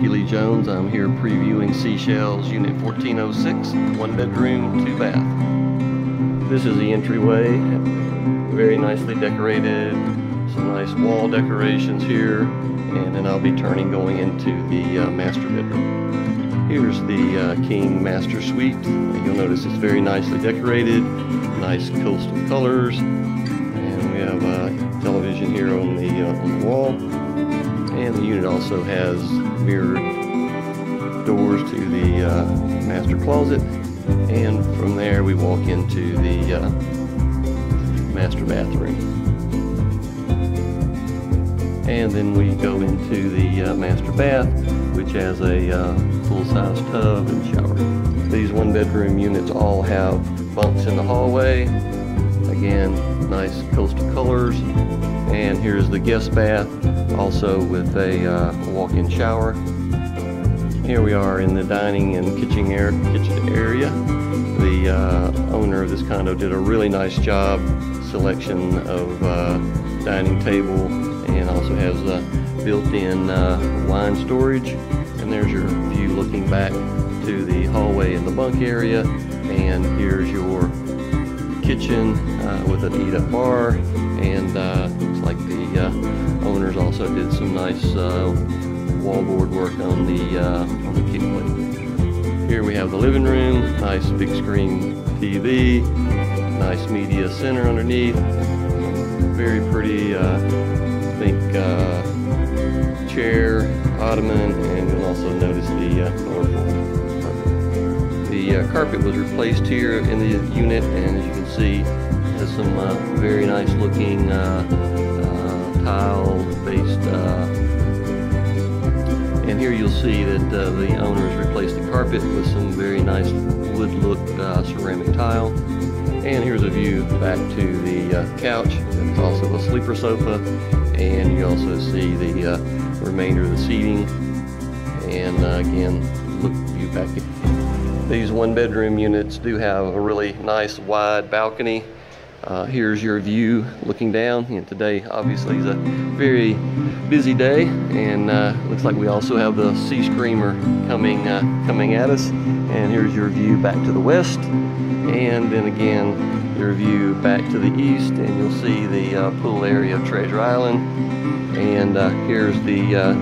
Ricky Jones. I'm here previewing Seychelles Unit 1406, one bedroom, two bath. This is the entryway, very nicely decorated, some nice wall decorations here, and then I'll be turning going into the uh, master bedroom. Here's the uh, King Master Suite. You'll notice it's very nicely decorated, nice coastal colors, and we have a television here on the, uh, on the wall. And the unit also has mirrored doors to the uh, master closet. And from there we walk into the uh, master bathroom. And then we go into the uh, master bath, which has a uh, full-size tub and shower. These one-bedroom units all have bunks in the hallway. Again, nice coastal colors. And here's the guest bath also with a uh, walk-in shower. Here we are in the dining and kitchen, air, kitchen area. The uh, owner of this condo did a really nice job selection of uh, dining table and also has a built-in uh, wine storage. And there's your view looking back to the hallway in the bunk area. And here's your kitchen uh, with an eat-up bar and uh, like the uh, owners also did some nice uh, wallboard work on the uh, on the kick plate. Here we have the living room, nice big screen TV, nice media center underneath, very pretty, I think, chair, ottoman, and you'll also notice the uh, colorful carpet. The uh, carpet was replaced here in the unit, and as you can see, has some uh, very nice looking see that uh, the owners replaced the carpet with some very nice wood look uh, ceramic tile. And here's a view back to the uh, couch. It's also a sleeper sofa. And you also see the uh, remainder of the seating. And uh, again, look view back. These one bedroom units do have a really nice wide balcony uh, here's your view looking down. And today, obviously, is a very busy day, and uh, looks like we also have the Sea Screamer coming uh, coming at us. And here's your view back to the west, and then again your view back to the east, and you'll see the uh, pool area of Treasure Island. And uh, here's the uh,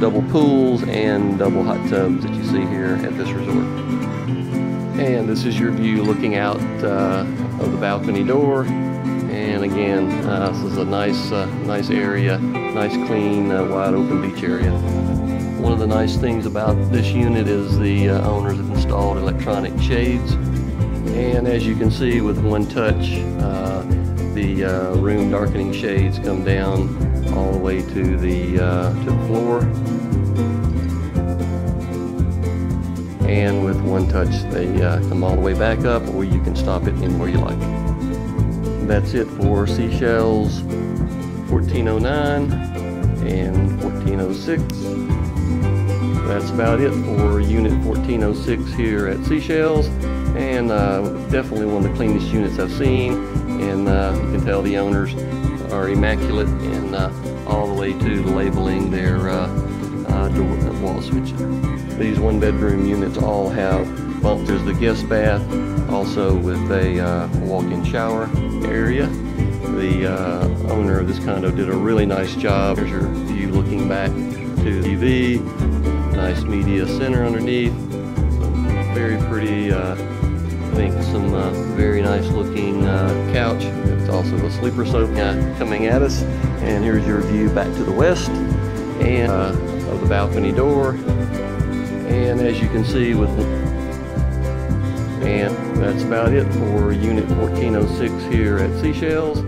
double pools and double hot tubs that you see here at this resort. And this is your view looking out of the balcony door. And again, uh, this is a nice, uh, nice area, nice clean, uh, wide open beach area. One of the nice things about this unit is the uh, owners have installed electronic shades. And as you can see with one touch, uh, the uh, room darkening shades come down all the way to the, to the floor. And with one touch they uh, come all the way back up or you can stop it anywhere you like. That's it for Seychelles 1409 and 1406. That's about it for Unit 1406 here at Seychelles and uh, definitely one of the cleanest units I've seen and uh, you can tell the owners are immaculate and uh, all the way to labeling their uh, uh, door wall switches. These one bedroom units all have bunks. There's the guest bath, also with a uh, walk-in shower area. The uh, owner of this condo did a really nice job. There's your view looking back to the TV. Nice media center underneath. Very pretty, uh, I think some uh, very nice looking uh, couch. It's also a sleeper sofa coming at us. And here's your view back to the west and uh, of the balcony door and as you can see with and that's about it for unit 1406 here at Seychelles